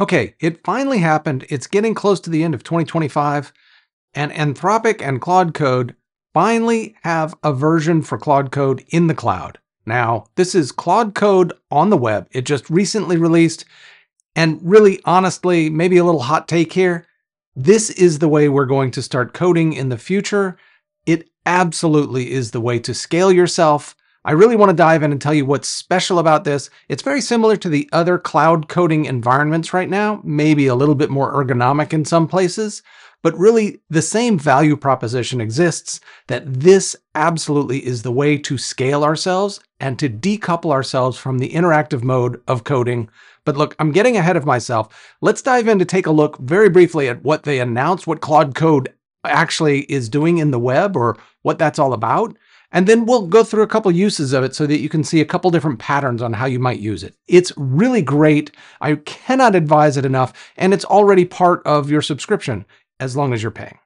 Okay, it finally happened. It's getting close to the end of 2025, and Anthropic and Claude Code finally have a version for Claude Code in the cloud. Now, this is Claude Code on the web. It just recently released, and really, honestly, maybe a little hot take here. This is the way we're going to start coding in the future. It absolutely is the way to scale yourself I really want to dive in and tell you what's special about this. It's very similar to the other cloud coding environments right now, maybe a little bit more ergonomic in some places, but really the same value proposition exists that this absolutely is the way to scale ourselves and to decouple ourselves from the interactive mode of coding. But look, I'm getting ahead of myself. Let's dive in to take a look very briefly at what they announced, what Claude Code actually is doing in the web or what that's all about. And then we'll go through a couple uses of it so that you can see a couple different patterns on how you might use it. It's really great. I cannot advise it enough, and it's already part of your subscription as long as you're paying.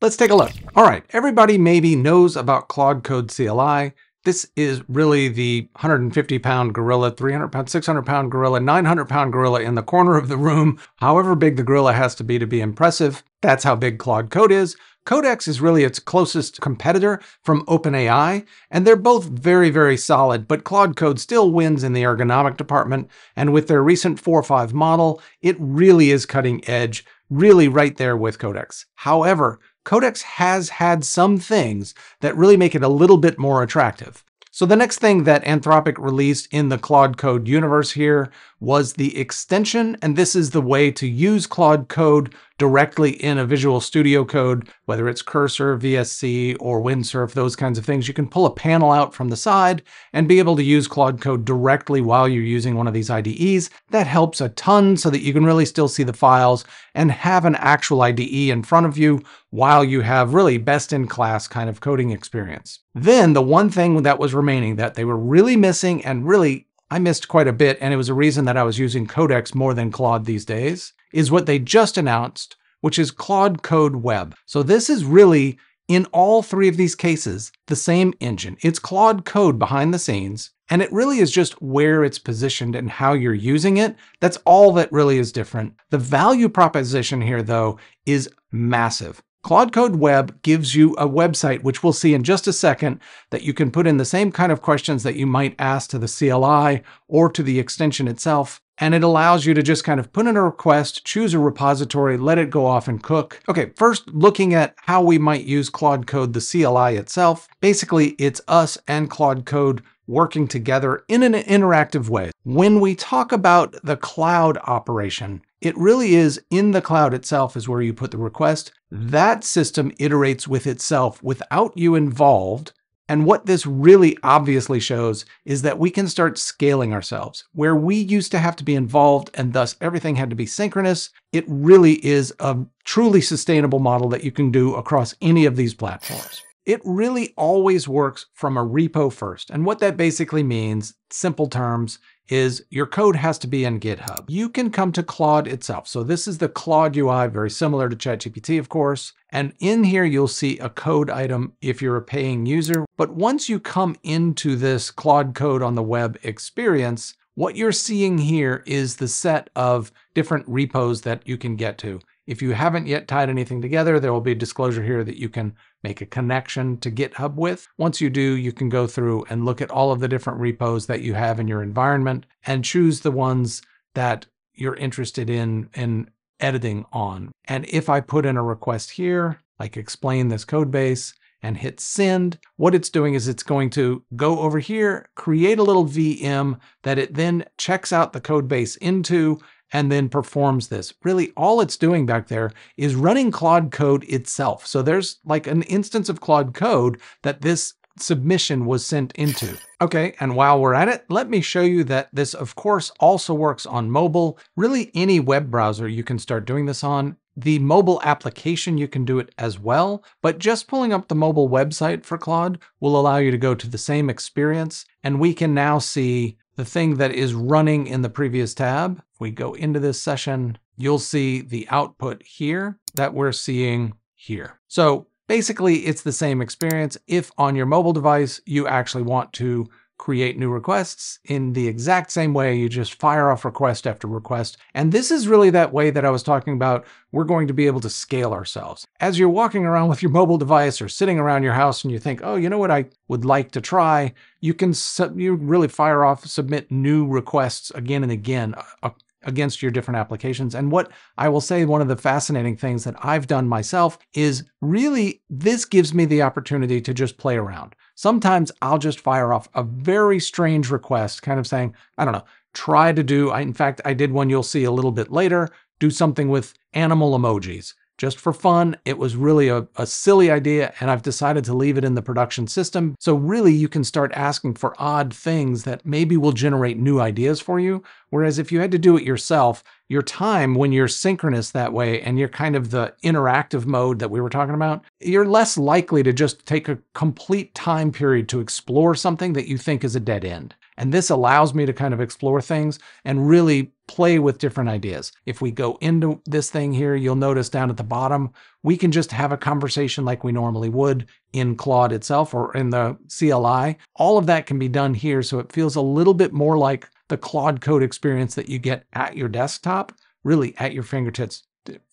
Let's take a look. All right, everybody maybe knows about Claude Code CLI. This is really the 150 pound gorilla, 300 pound, 600 pound gorilla, 900 pound gorilla in the corner of the room. However big the gorilla has to be to be impressive, that's how big Claude Code is. Codex is really its closest competitor from OpenAI, and they're both very, very solid, but Claude Code still wins in the ergonomic department, and with their recent 4.5 model, it really is cutting edge, really right there with Codex. However, Codex has had some things that really make it a little bit more attractive. So the next thing that Anthropic released in the Claude Code universe here was the extension, and this is the way to use Claude Code directly in a Visual Studio Code, whether it's Cursor, VSC, or Windsurf, those kinds of things. You can pull a panel out from the side and be able to use Claude Code directly while you're using one of these IDEs. That helps a ton so that you can really still see the files and have an actual IDE in front of you while you have really best-in-class kind of coding experience. Then the one thing that was remaining that they were really missing and really I missed quite a bit, and it was a reason that I was using Codex more than Claude these days, is what they just announced, which is Claude Code Web. So this is really, in all three of these cases, the same engine. It's Claude Code behind the scenes, and it really is just where it's positioned and how you're using it. That's all that really is different. The value proposition here, though, is massive. Claude Code Web gives you a website, which we'll see in just a second, that you can put in the same kind of questions that you might ask to the CLI or to the extension itself. And it allows you to just kind of put in a request, choose a repository, let it go off and cook. Okay, first looking at how we might use Claude Code, the CLI itself. Basically, it's us and Claude Code working together in an interactive way. When we talk about the cloud operation, it really is in the cloud itself is where you put the request. That system iterates with itself without you involved. And what this really obviously shows is that we can start scaling ourselves. Where we used to have to be involved and thus everything had to be synchronous, it really is a truly sustainable model that you can do across any of these platforms. It really always works from a repo first. And what that basically means, simple terms, is your code has to be in GitHub. You can come to Claude itself. So this is the Claude UI, very similar to ChatGPT, of course. And in here, you'll see a code item if you're a paying user. But once you come into this Claude code on the web experience, what you're seeing here is the set of different repos that you can get to. If you haven't yet tied anything together, there will be a disclosure here that you can make a connection to GitHub with. Once you do, you can go through and look at all of the different repos that you have in your environment and choose the ones that you're interested in in editing on. And if I put in a request here, like explain this code base, and hit send, what it's doing is it's going to go over here, create a little VM that it then checks out the code base into and then performs this. Really, all it's doing back there is running Claude Code itself. So there's like an instance of Claude Code that this submission was sent into. Okay, and while we're at it, let me show you that this, of course, also works on mobile. Really, any web browser you can start doing this on. The mobile application, you can do it as well, but just pulling up the mobile website for Claude will allow you to go to the same experience, and we can now see the thing that is running in the previous tab. If we go into this session, you'll see the output here that we're seeing here. So basically it's the same experience. If on your mobile device, you actually want to create new requests in the exact same way. You just fire off request after request. And this is really that way that I was talking about. We're going to be able to scale ourselves. As you're walking around with your mobile device or sitting around your house and you think, oh, you know what I would like to try, you can you really fire off, submit new requests again and again uh, against your different applications. And what I will say, one of the fascinating things that I've done myself is really this gives me the opportunity to just play around. Sometimes I'll just fire off a very strange request, kind of saying, I don't know, try to do, I, in fact, I did one you'll see a little bit later, do something with animal emojis just for fun. It was really a, a, silly idea, and I've decided to leave it in the production system. So, really, you can start asking for odd things that maybe will generate new ideas for you. Whereas, if you had to do it yourself, your time when you're synchronous that way and you're kind of the interactive mode that we were talking about, you're less likely to just take a complete time period to explore something that you think is a dead end. And this allows me to kind of explore things and really play with different ideas. If we go into this thing here, you'll notice down at the bottom, we can just have a conversation like we normally would in Claude itself or in the CLI. All of that can be done here. So it feels a little bit more like the Claude code experience that you get at your desktop, really at your fingertips,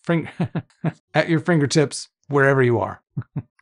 at your fingertips, wherever you are.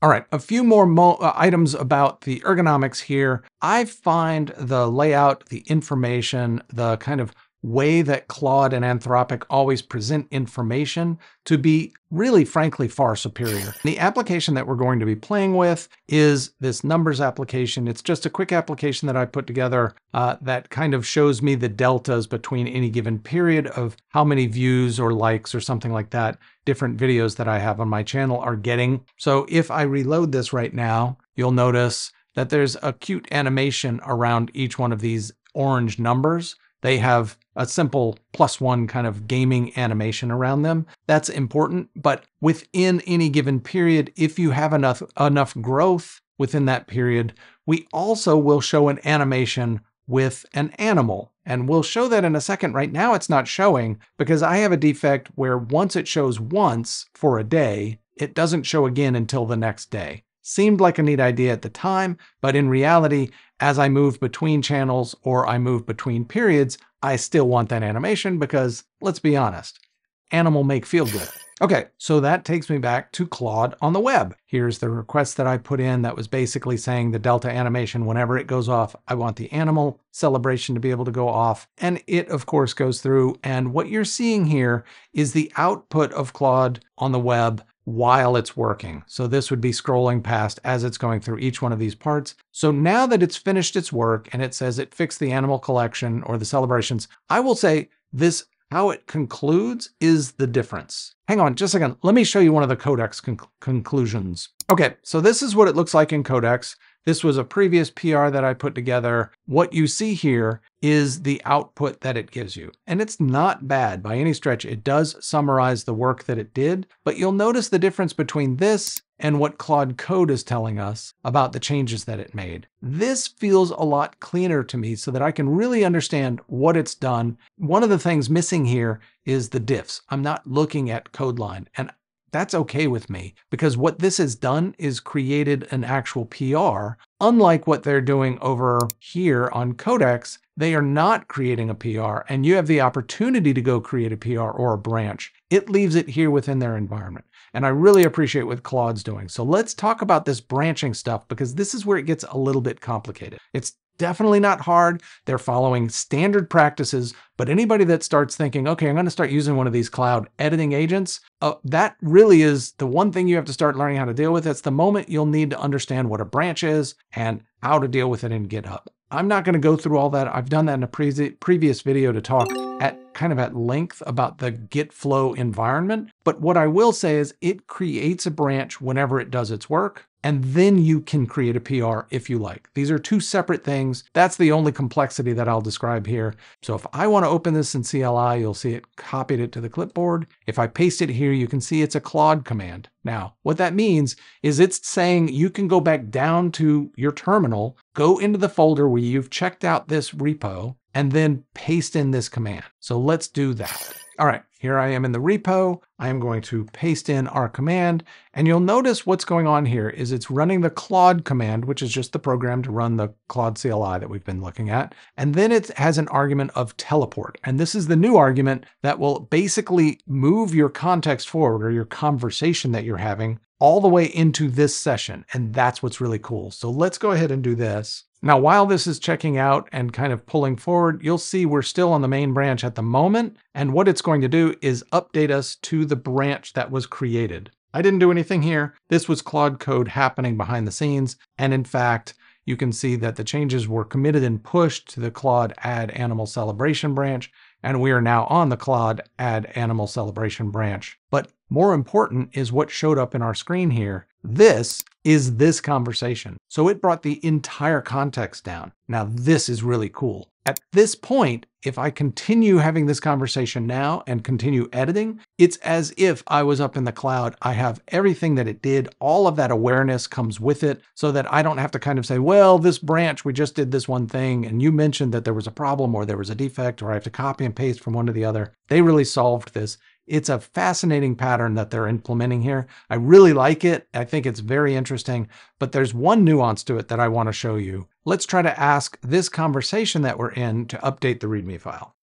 All right, a few more mo- uh, items about the ergonomics here. I find the layout, the information, the kind of way that Claude and Anthropic always present information to be really, frankly, far superior. The application that we're going to be playing with is this numbers application. It's just a quick application that I put together uh, that kind of shows me the deltas between any given period of how many views or likes or something like that different videos that I have on my channel are getting. So if I reload this right now, you'll notice that there's a cute animation around each one of these orange numbers. They have a simple plus one kind of gaming animation around them. That's important. But within any given period, if you have enough, enough growth within that period, we also will show an animation with an animal. And we'll show that in a second. Right now, it's not showing because I have a defect where once it shows once for a day, it doesn't show again until the next day. Seemed like a neat idea at the time, but in reality, as I move between channels or I move between periods, I still want that animation because, let's be honest, animal make feel good. Okay, so that takes me back to Claude on the web. Here's the request that I put in that was basically saying the Delta animation, whenever it goes off, I want the animal celebration to be able to go off. And it, of course, goes through. And what you're seeing here is the output of Claude on the web while it's working. So this would be scrolling past as it's going through each one of these parts. So now that it's finished its work and it says it fixed the animal collection or the celebrations, I will say this how it concludes is the difference. Hang on just a second. Let me show you one of the codex con conclusions. Okay, so this is what it looks like in codex. This was a previous PR that I put together. What you see here is the output that it gives you. And it's not bad by any stretch. It does summarize the work that it did, but you'll notice the difference between this and what Claude Code is telling us about the changes that it made. This feels a lot cleaner to me so that I can really understand what it's done. One of the things missing here is the diffs. I'm not looking at code line and that's okay with me because what this has done is created an actual PR. Unlike what they're doing over here on Codex, they are not creating a PR and you have the opportunity to go create a PR or a branch. It leaves it here within their environment. And I really appreciate what Claude's doing. So let's talk about this branching stuff because this is where it gets a little bit complicated. It's definitely not hard. They're following standard practices, but anybody that starts thinking, okay, I'm going to start using one of these cloud editing agents, uh, that really is the one thing you have to start learning how to deal with. It's the moment you'll need to understand what a branch is and how to deal with it in GitHub. I'm not going to go through all that. I've done that in a pre previous video to talk at kind of at length about the Git flow environment. But what I will say is it creates a branch whenever it does its work and then you can create a PR if you like. These are two separate things. That's the only complexity that I'll describe here. So if I want to open this in CLI, you'll see it copied it to the clipboard. If I paste it here, you can see it's a Claude command. Now, what that means is it's saying you can go back down to your terminal, go into the folder where you've checked out this repo, and then paste in this command. So let's do that. All right, here I am in the repo. I am going to paste in our command, and you'll notice what's going on here is it's running the Claude command, which is just the program to run the Claude CLI that we've been looking at. And then it has an argument of teleport. And this is the new argument that will basically move your context forward or your conversation that you're having all the way into this session. And that's what's really cool. So let's go ahead and do this. Now, while this is checking out and kind of pulling forward, you'll see we're still on the main branch at the moment. And what it's going to do is update us to the branch that was created. I didn't do anything here. This was Claude code happening behind the scenes. And in fact, you can see that the changes were committed and pushed to the Claude add animal celebration branch. And we are now on the Claude add animal celebration branch. But more important is what showed up in our screen here. This is this conversation. So it brought the entire context down. Now, this is really cool. At this point, if I continue having this conversation now and continue editing, it's as if I was up in the cloud. I have everything that it did. All of that awareness comes with it so that I don't have to kind of say, well, this branch, we just did this one thing. And you mentioned that there was a problem or there was a defect or I have to copy and paste from one to the other. They really solved this. It's a fascinating pattern that they're implementing here. I really like it. I think it's very interesting, but there's one nuance to it that I want to show you. Let's try to ask this conversation that we're in to update the README file.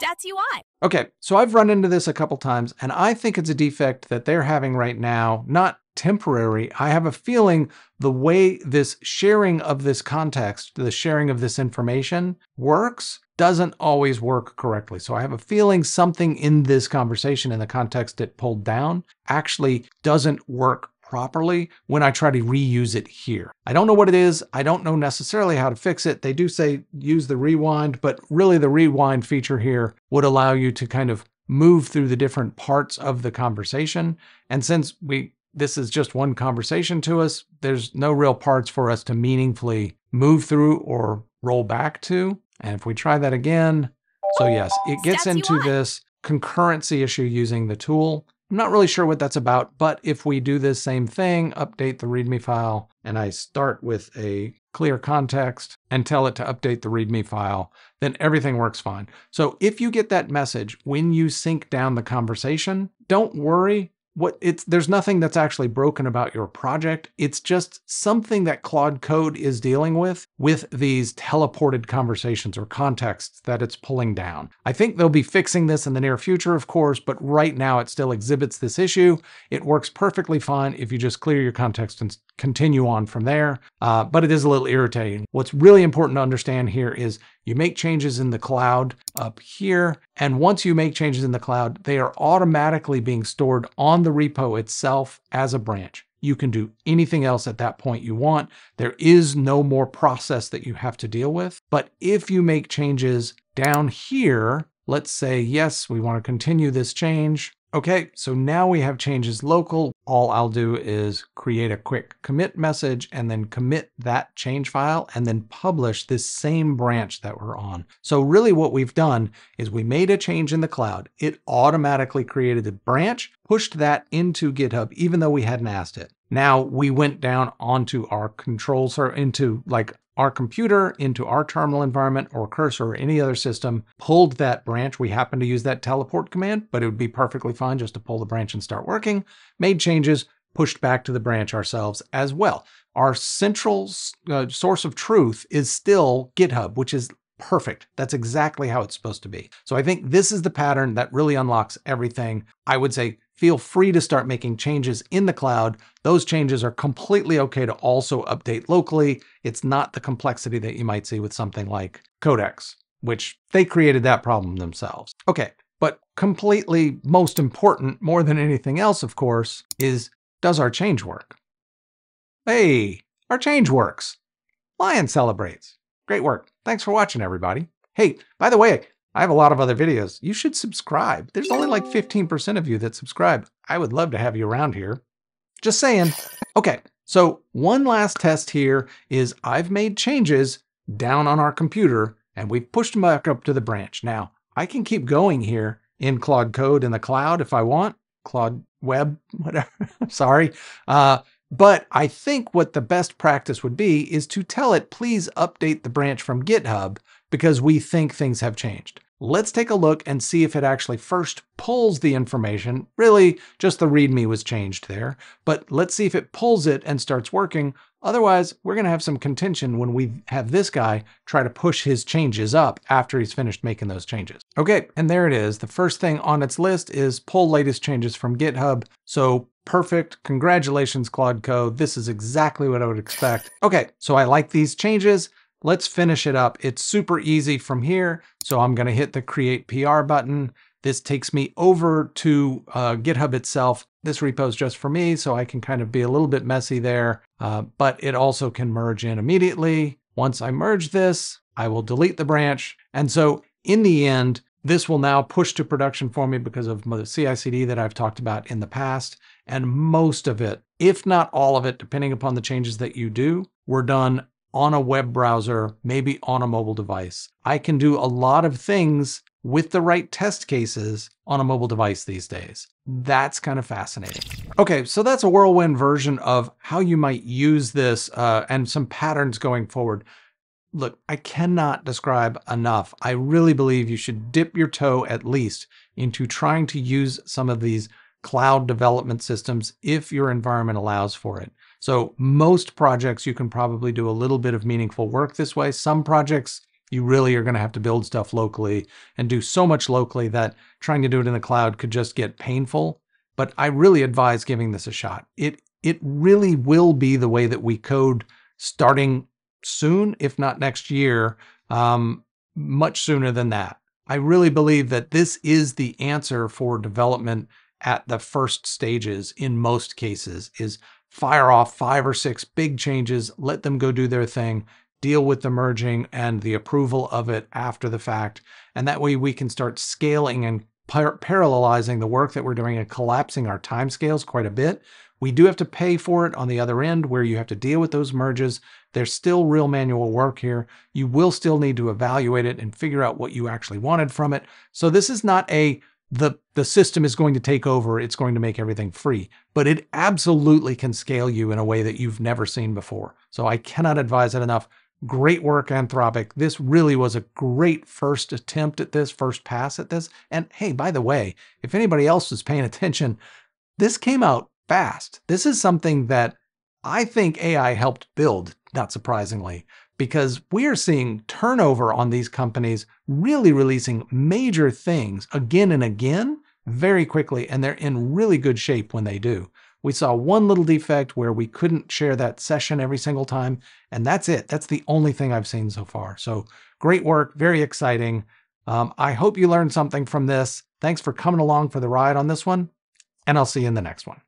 Stats UI. Okay, so I've run into this a couple times, and I think it's a defect that they're having right now, not temporary. I have a feeling the way this sharing of this context, the sharing of this information works doesn't always work correctly. So I have a feeling something in this conversation in the context it pulled down actually doesn't work properly when I try to reuse it here. I don't know what it is. I don't know necessarily how to fix it. They do say use the rewind, but really the rewind feature here would allow you to kind of move through the different parts of the conversation. And since we this is just one conversation to us, there's no real parts for us to meaningfully move through or roll back to. And if we try that again, so yes, it gets Stats into this concurrency issue using the tool. I'm not really sure what that's about, but if we do this same thing, update the README file, and I start with a clear context and tell it to update the README file, then everything works fine. So if you get that message when you sync down the conversation, don't worry. What it's there's nothing that's actually broken about your project. It's just something that Claude Code is dealing with with these teleported conversations or contexts that it's pulling down. I think they'll be fixing this in the near future, of course, but right now it still exhibits this issue. It works perfectly fine if you just clear your context and continue on from there. Uh, but it is a little irritating. What's really important to understand here is you make changes in the cloud up here. And once you make changes in the cloud, they are automatically being stored on the repo itself as a branch. You can do anything else at that point you want. There is no more process that you have to deal with. But if you make changes down here, let's say, yes, we want to continue this change. Okay, so now we have changes local. All I'll do is create a quick commit message and then commit that change file and then publish this same branch that we're on. So really what we've done is we made a change in the cloud. It automatically created a branch, pushed that into GitHub, even though we hadn't asked it. Now we went down onto our control server, into like our computer into our terminal environment or cursor or any other system, pulled that branch. We happen to use that teleport command, but it would be perfectly fine just to pull the branch and start working. Made changes, pushed back to the branch ourselves as well. Our central uh, source of truth is still GitHub, which is perfect. That's exactly how it's supposed to be. So I think this is the pattern that really unlocks everything. I would say feel free to start making changes in the cloud. Those changes are completely okay to also update locally. It's not the complexity that you might see with something like Codex, which they created that problem themselves. Okay, but completely most important, more than anything else, of course, is does our change work? Hey, our change works. Lion celebrates. Great work. Thanks for watching, everybody. Hey, by the way, I have a lot of other videos. You should subscribe. There's only like 15% of you that subscribe. I would love to have you around here. Just saying. Okay, so one last test here is I've made changes down on our computer and we've pushed them back up to the branch. Now, I can keep going here in Claude Code in the cloud if I want, Claude Web, whatever. Sorry. Uh, but I think what the best practice would be is to tell it, please update the branch from GitHub because we think things have changed. Let's take a look and see if it actually first pulls the information. Really, just the README was changed there, but let's see if it pulls it and starts working. Otherwise, we're going to have some contention when we have this guy try to push his changes up after he's finished making those changes. Okay, and there it is. The first thing on its list is pull latest changes from GitHub. So perfect. Congratulations, Claude Code. This is exactly what I would expect. Okay, so I like these changes. Let's finish it up. It's super easy from here. So I'm going to hit the create PR button. This takes me over to uh, GitHub itself. This repo is just for me, so I can kind of be a little bit messy there, uh, but it also can merge in immediately. Once I merge this, I will delete the branch. And so in the end, this will now push to production for me because of the CI/CD that I've talked about in the past. And most of it, if not all of it, depending upon the changes that you do, were done on a web browser, maybe on a mobile device. I can do a lot of things with the right test cases on a mobile device these days. That's kind of fascinating. Okay, so that's a whirlwind version of how you might use this uh, and some patterns going forward. Look, I cannot describe enough. I really believe you should dip your toe at least into trying to use some of these cloud development systems if your environment allows for it. So most projects you can probably do a little bit of meaningful work this way. Some projects you really are going to have to build stuff locally and do so much locally that trying to do it in the cloud could just get painful. But I really advise giving this a shot. It it really will be the way that we code starting soon, if not next year, um, much sooner than that. I really believe that this is the answer for development at the first stages in most cases is fire off five or six big changes, let them go do their thing, deal with the merging and the approval of it after the fact. And that way we can start scaling and par- parallelizing the work that we're doing and collapsing our timescales quite a bit. We do have to pay for it on the other end where you have to deal with those merges. There's still real manual work here. You will still need to evaluate it and figure out what you actually wanted from it. So this is not a the the system is going to take over. It's going to make everything free but it absolutely can scale you in a way that you've never seen before. So i cannot advise it enough. Great work anthropic. This really was a great first attempt at this first pass at this. And hey by the way if anybody else is paying attention this came out fast. This is something that i think ai helped build not surprisingly because we are seeing turnover on these companies really releasing major things again and again very quickly, and they're in really good shape when they do. We saw one little defect where we couldn't share that session every single time, and that's it. That's the only thing I've seen so far. So great work, very exciting. Um, I hope you learned something from this. Thanks for coming along for the ride on this one, and I'll see you in the next one.